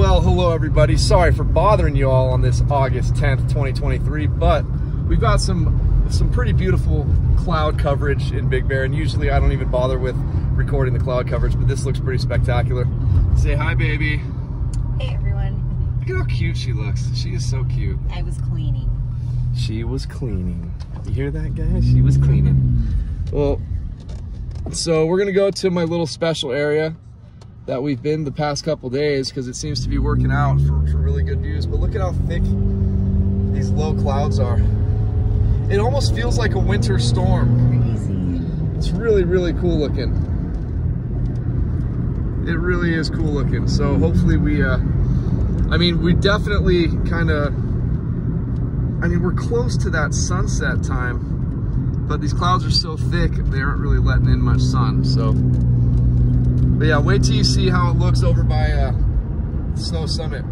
Well, hello everybody. Sorry for bothering you all on this August 10th, 2023, but we've got some some pretty beautiful cloud coverage in Big Bear, and usually I don't even bother with recording the cloud coverage, but this looks pretty spectacular. Say hi, baby. Hey everyone. Look at how cute she looks. She is so cute. I was cleaning. She was cleaning. You hear that, guys? She was cleaning. Well, so we're gonna go to my little special area that we've been the past couple days because it seems to be working out for, for really good views. But look at how thick these low clouds are. It almost feels like a winter storm. Crazy. It's really, really cool looking. It really is cool looking. So hopefully we, uh, I mean, we definitely kind of, I mean, we're close to that sunset time, but these clouds are so thick, they aren't really letting in much sun. So, but yeah, wait till you see how it looks over by uh, Snow Summit.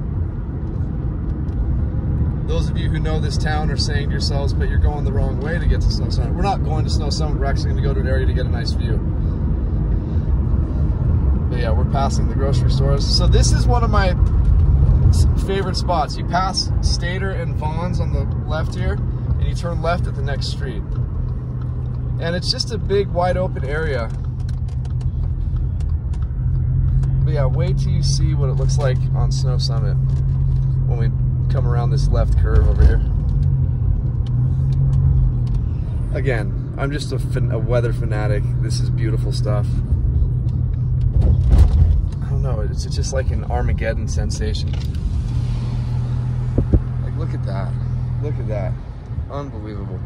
Those of you who know this town are saying to yourselves, but you're going the wrong way to get to Snow Summit. We're not going to Snow Summit, we're actually gonna go to an area to get a nice view. But yeah, we're passing the grocery stores. So this is one of my favorite spots. You pass Stater and Vons on the left here, and you turn left at the next street. And it's just a big, wide open area. But yeah, wait till you see what it looks like on Snow Summit when we come around this left curve over here. Again, I'm just a, fan, a weather fanatic. This is beautiful stuff. I don't know, it's just like an Armageddon sensation. Like, look at that. Look at that. Unbelievable.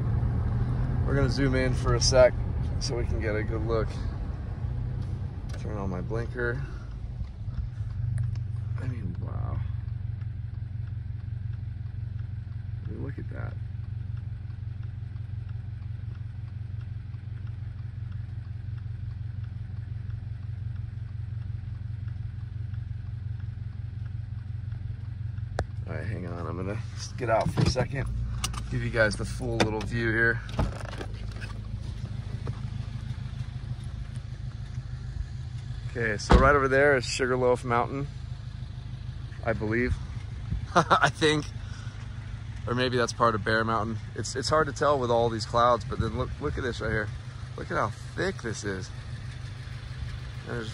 We're gonna zoom in for a sec so we can get a good look. Turn on my blinker. I mean, wow. I mean, look at that. All right, hang on. I'm gonna get out for a second. Give you guys the full little view here. Okay, so right over there is Sugarloaf Mountain, I believe. I think. Or maybe that's part of Bear Mountain. It's it's hard to tell with all these clouds, but then look look at this right here. Look at how thick this is. There's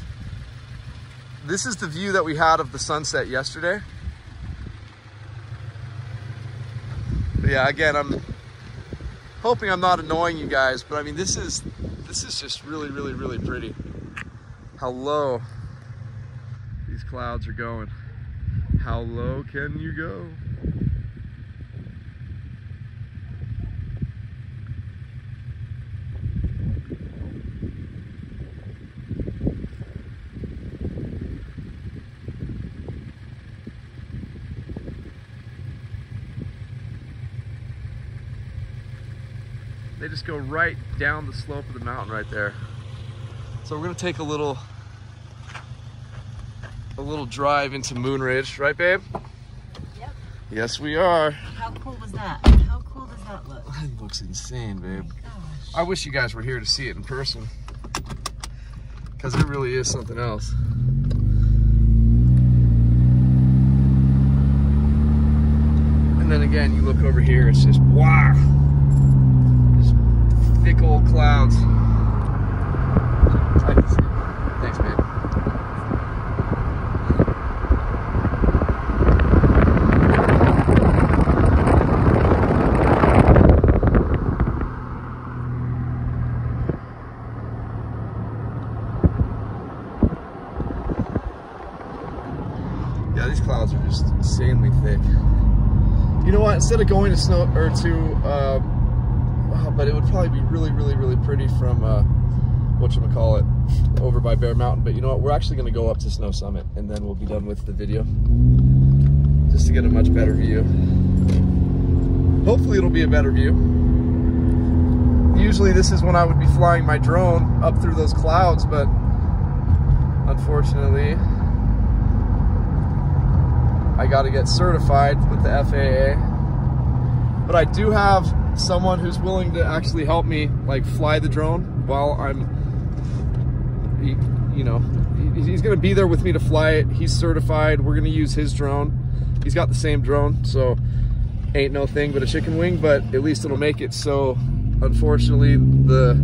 this is the view that we had of the sunset yesterday. But yeah, again, I'm hoping I'm not annoying you guys, but I mean this is this is just really, really, really pretty. How low these clouds are going. How low can you go? They just go right down the slope of the mountain right there. So we're gonna take a little a little drive into Moonridge, right babe? Yep. Yes we are. How cool was that? How cool does that look? It looks insane, babe. Oh gosh. I wish you guys were here to see it in person. Cause it really is something else. And then again, you look over here, it's just wow. Thick old clouds. Thanks, babe. Yeah, these clouds are just insanely thick. You know what? Instead of going to snow or to, uh, but it would probably be really, really, really pretty from uh, what you call it over by Bear Mountain. But you know what? We're actually going to go up to Snow Summit, and then we'll be done with the video, just to get a much better view. Hopefully, it'll be a better view. Usually, this is when I would be flying my drone up through those clouds, but unfortunately. I got to get certified with the FAA. But I do have someone who's willing to actually help me like fly the drone while I'm, you know, he's gonna be there with me to fly it. He's certified. We're gonna use his drone. He's got the same drone, so ain't no thing but a chicken wing. But at least it'll make it so. Unfortunately, the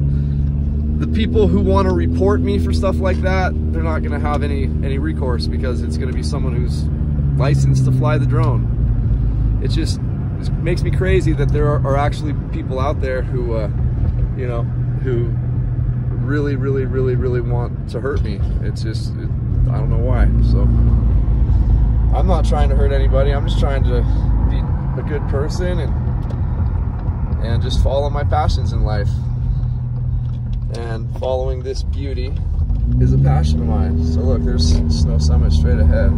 the people who want to report me for stuff like that, they're not gonna have any any recourse because it's gonna be someone who's licensed to fly the drone. It's just it makes me crazy that there are, are actually people out there who, uh, you know, who really, really, really, really want to hurt me. It's just, it, I don't know why. So I'm not trying to hurt anybody. I'm just trying to be a good person and and just follow my passions in life. And following this beauty is a passion of mine. So look, there's Snow Summit straight ahead.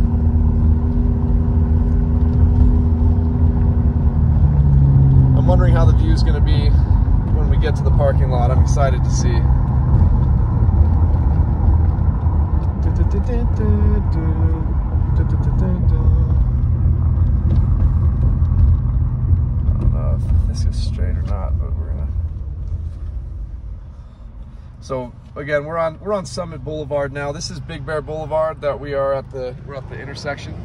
I'm wondering how the view is going to be when we get to the parking lot. I'm excited to see. I don't know if this is straight or not, but we're gonna. So again, we're on we're on Summit Boulevard now. This is Big Bear Boulevard that we are at the we're at the intersection.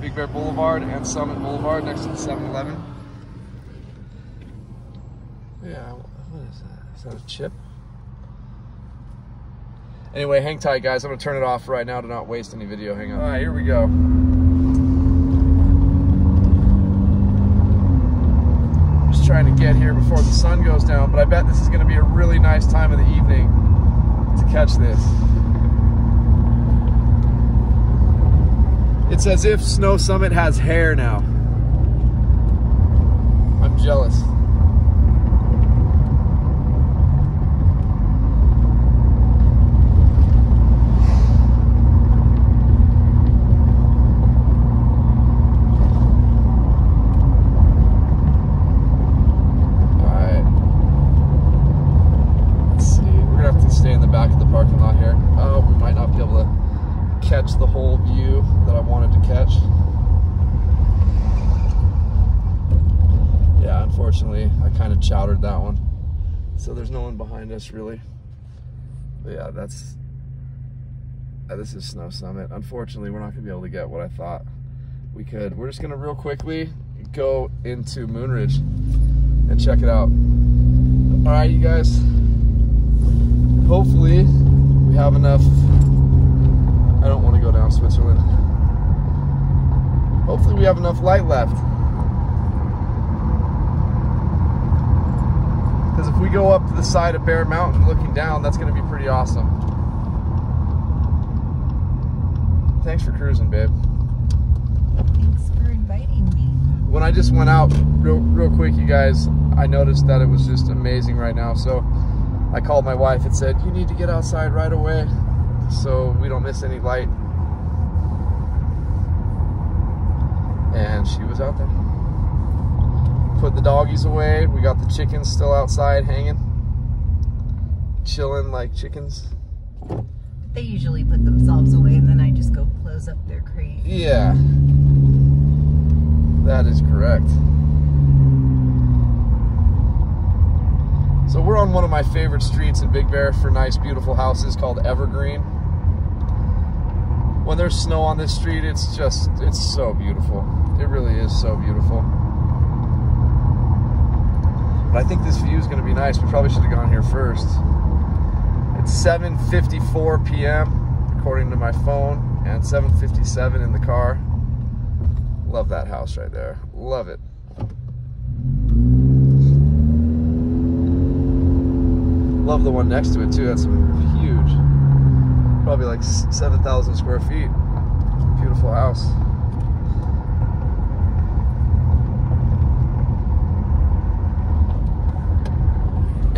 Big Bear Boulevard and Summit Boulevard next to the 7-Eleven. Yeah, what is that? Is that a chip? Anyway, hang tight, guys. I'm gonna turn it off right now to not waste any video. Hang on. All right, here we go. I'm Just trying to get here before the sun goes down, but I bet this is gonna be a really nice time of the evening to catch this. It's as if Snow Summit has hair now. I'm jealous. Alright. Let's see. We're gonna have to stay in the back of the parking lot here. Oh, we might not be able to catch the whole view that I wanted to catch. Yeah, unfortunately, I kind of chowdered that one. So there's no one behind us really. But yeah, that's uh, this is Snow Summit. Unfortunately, we're not gonna be able to get what I thought we could. We're just gonna real quickly go into Moonridge and check it out. All right, you guys. Hopefully, we have enough. I don't want to go down Switzerland. Hopefully, we have enough light left. Because if we go up to the side of Bear Mountain looking down, that's going to be pretty awesome. Thanks for cruising, babe. Thanks for inviting me. when I just went out real, real quick, you guys, I noticed that it was just amazing right now. So I called my wife and said, you need to get outside right away so we don't miss any light. And she was out there. Put the doggies away. We got the chickens still outside hanging, chilling like chickens. They usually put themselves away and then I just go close up their crate. Yeah. That is correct. So we're on one of my favorite streets in Big Bear for nice, beautiful houses called Evergreen. When there's snow on this street, it's just, it's so beautiful. It really is so beautiful. But I think this view is going to be nice. We probably should have gone here first. It's 7.54 p.m. according to my phone and 7.57 in the car. Love that house right there. Love it. Love the one next to it too. That's huge. Probably like 7,000 square feet. Beautiful house.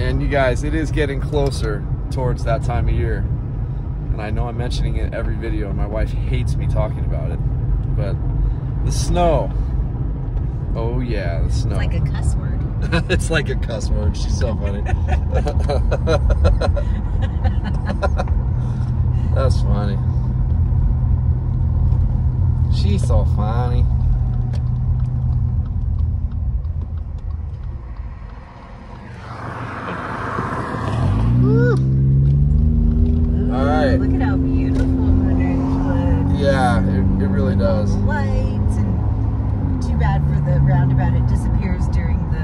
And you guys, it is getting closer towards that time of year. And I know I'm mentioning it every video, and my wife hates me talking about it. But the snow. Oh yeah, the snow. It's like a cuss word. it's like a cuss word. She's so funny. That's funny. She's so funny. Woo. All right. Look at how beautiful. It really does. Lights and too bad for the roundabout. It disappears during the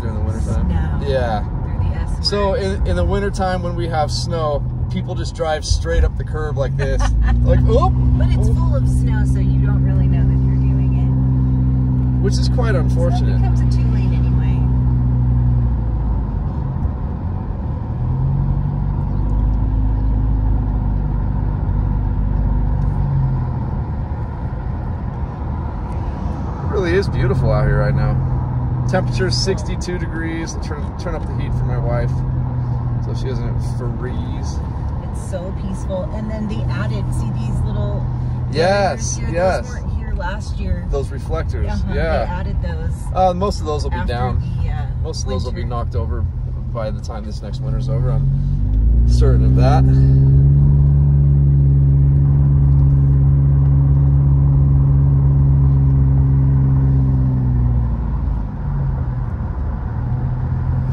During the wintertime. Snow. Yeah. through the S. So word. in, in the wintertime when we have snow, people just drive straight up the curb like this. like, oh! but it's full of snow, so you don't really know that you're doing it. Which is quite it. So it unfortunate. becomes a two lane anyway. It really is beautiful out here right now. Temperature is 62 degrees. I'll turn, turn up the heat for my wife so she doesn't freeze. It's so peaceful. And then the added, see these little Yes, here, yes. Those weren't here last year. Those reflectors, Uh-huh, They yeah. added those Uh, most of those will be down. the uh, Most of those will be knocked over by the time this next winter's over. I'm certain of that.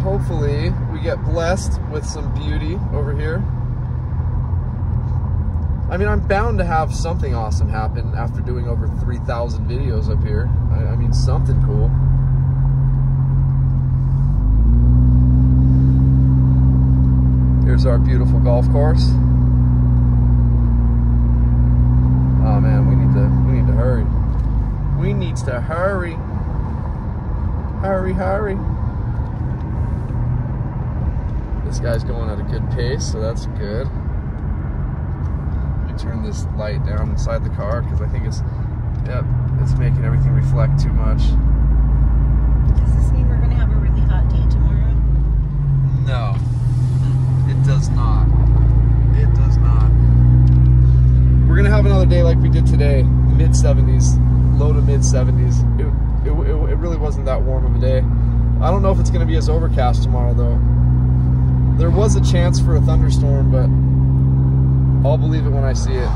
Hopefully, we get blessed with some beauty over here. I mean, I'm bound to have something awesome happen after doing over 3,000 videos up here. I, I mean, something cool. Here's our beautiful golf course. Oh man, we need to we need to hurry. We needs to hurry. Hurry, hurry. This guy's going at a good pace, so that's good. Let me turn this light down inside the car because I think it's yep, it's making everything reflect too much. Does this mean we're going to have a really hot day tomorrow? No, it does not. It does not. We're gonna have another day like we did today, mid 70s, low to mid 70s. It, it, it, it really wasn't that warm of a day. I don't know if it's gonna be as overcast tomorrow though. There was a chance for a thunderstorm, but I'll believe it when I see it.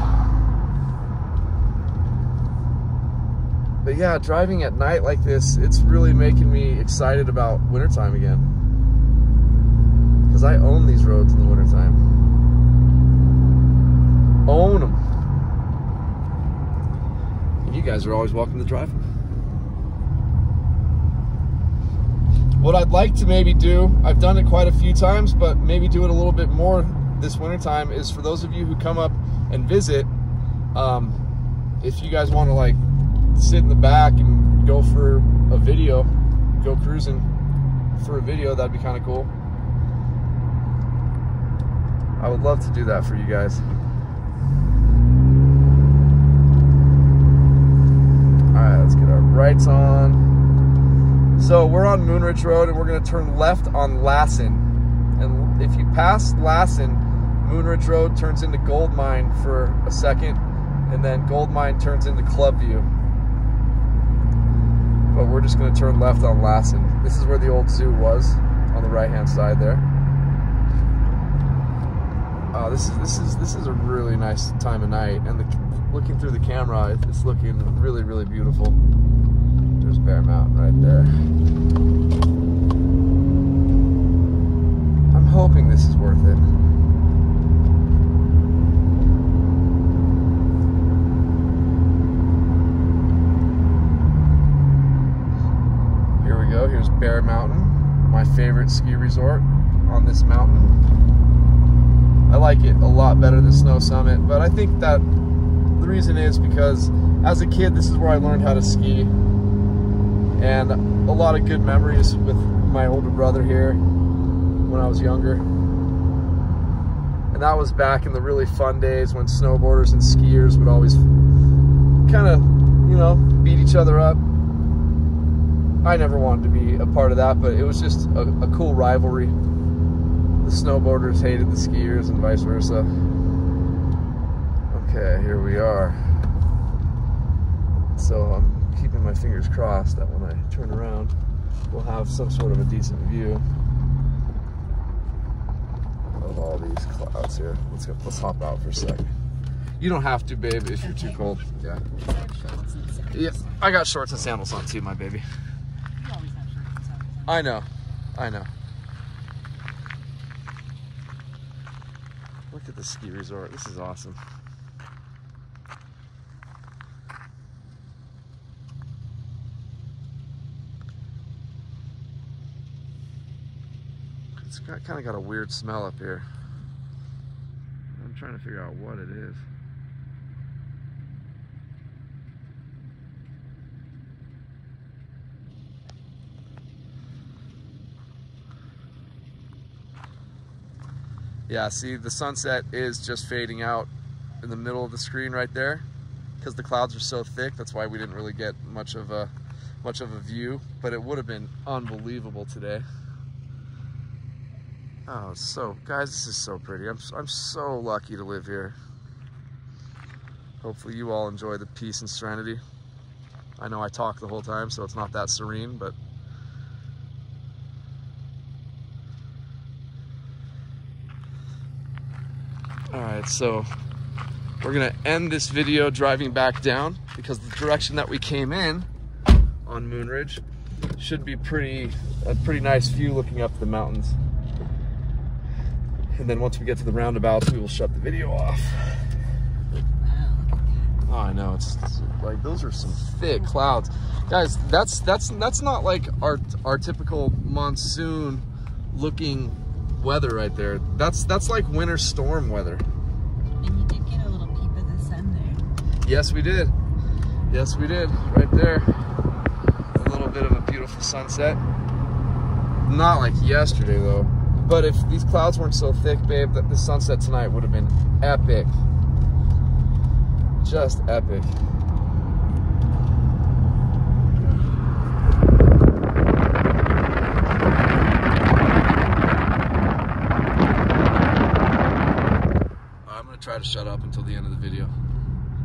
But yeah, driving at night like this, it's really making me excited about wintertime again because I own these roads in the wintertime. Own them. And you guys are always welcome to drive them. What I'd like to maybe do, I've done it quite a few times, but maybe do it a little bit more this wintertime is for those of you who come up and visit, um, if you guys want to like sit in the back and go for a video, go cruising for a video, that'd be kind of cool. I would love to do that for you guys. All right, let's get our brights on. So we're on Moonridge Road and we're gonna turn left on Lassen. And if you pass Lassen, Moonridge Road turns into Gold Mine for a second, and then Gold Mine turns into Clubview. But we're just gonna turn left on Lassen. This is where the old zoo was, on the right-hand side there. Oh, this is this is this is a really nice time of night, and the, looking through the camera, it's looking really really beautiful. There's Bear Mountain right there. I'm hoping this is worth it. Here we go. Here's Bear Mountain, my favorite ski resort on this mountain. I like it a lot better than Snow Summit, but I think that the reason is because as a kid, this is where I learned how to ski. And a lot of good memories with my older brother here when I was younger. And that was back in the really fun days when snowboarders and skiers would always kind of, you know, beat each other up. I never wanted to be a part of that, but it was just a, a cool rivalry the snowboarders hated the skiers and vice versa. Okay, here we are. So I'm keeping my fingers crossed that when I turn around, we'll have some sort of a decent view of all these clouds here. Let's go, let's hop out for a second. You don't have to, babe, if you're too cold. Yeah. Yeah, I got shorts and sandals on too, my baby. I know, I know. Look at the ski resort. This is awesome. Got, kind of got a weird smell up here. I'm trying to figure out what it is. Yeah, see, the sunset is just fading out in the middle of the screen right there because the clouds are so thick. That's why we didn't really get much of a much of a view, but it would have been unbelievable today. Oh, so guys, this is so pretty. I'm I'm so lucky to live here. Hopefully you all enjoy the peace and serenity. I know I talk the whole time, so it's not that serene, but All right, so we're gonna end this video driving back down because the direction that we came in on Moonridge should be pretty, a pretty nice view looking up the mountains. And then once we get to the roundabouts, we will shut the video off. Oh, I know, it's, it's like, those are some thick clouds. Guys, that's, that's, that's not like our, our typical monsoon looking weather right there. That's, that's like winter storm weather. And you did get a little peep of the sun there. Yes, we did. Yes, we did. Right there. A little bit of a beautiful sunset. Not like yesterday, though. But if these clouds weren't so thick, babe, that the sunset tonight would have been epic. Just epic. Try to shut up until the end of the video.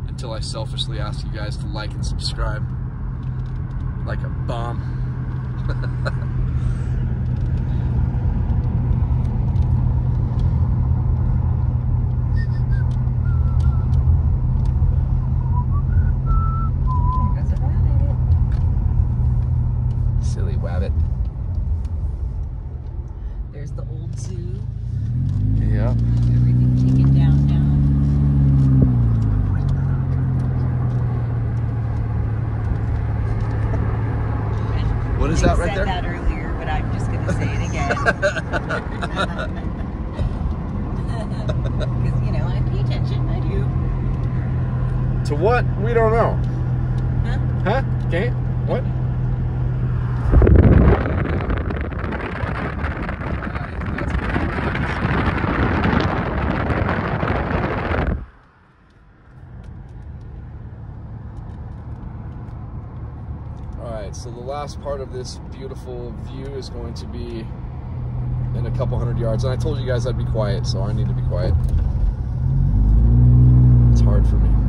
Until I selfishly ask you guys to like and subscribe. Like a bomb. There goes a rabbit. Silly wabbit. There's the old zoo. Yeah. Everything taken down now. What is that right said there? that earlier, but I'm just going to say it again. Because, you know, I pay attention. I do. To what? We don't know. Huh? Huh? Okay. What? Alright, so the last part of this beautiful view is going to be in a couple hundred yards. And I told you guys I'd be quiet, so I need to be quiet. It's hard for me.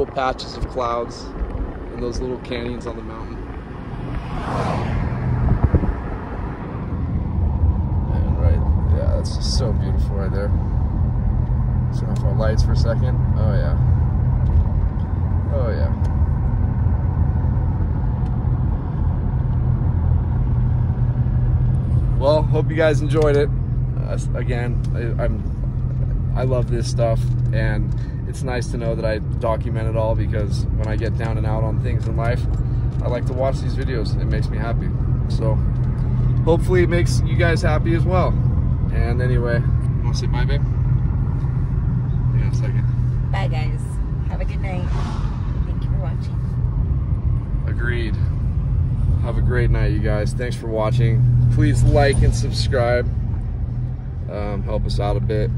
little patches of clouds and those little canyons on the mountain. And right, yeah, that's just so beautiful right there. Turn off our lights for a second. Oh yeah. Oh yeah. Well, hope you guys enjoyed it. Uh, again, I, I'm I love this stuff, and it's nice to know that I document it all because when I get down and out on things in life, I like to watch these videos. It makes me happy. So hopefully it makes you guys happy as well. And anyway, you want to say bye, babe? Yeah, a second. Bye, guys. Have a good night. Thank you for watching. Agreed. Have a great night, you guys. Thanks for watching. Please like and subscribe. Um, help us out a bit.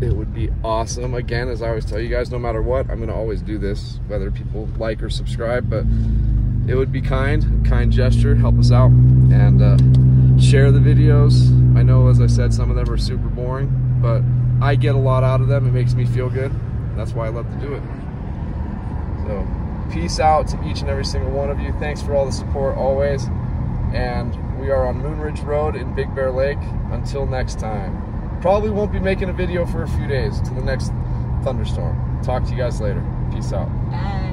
It would be awesome. Again, as I always tell you guys, no matter what, I'm gonna always do this, whether people like or subscribe, but it would be kind, kind gesture, help us out, and uh, share the videos. I know, as I said, some of them are super boring, but I get a lot out of them. It makes me feel good. That's why I love to do it. So, peace out to each and every single one of you. Thanks for all the support always. And we are on Moonridge Road in Big Bear Lake. Until next time. Probably won't be making a video for a few days to the next thunderstorm. Talk to you guys later. Peace out. Bye.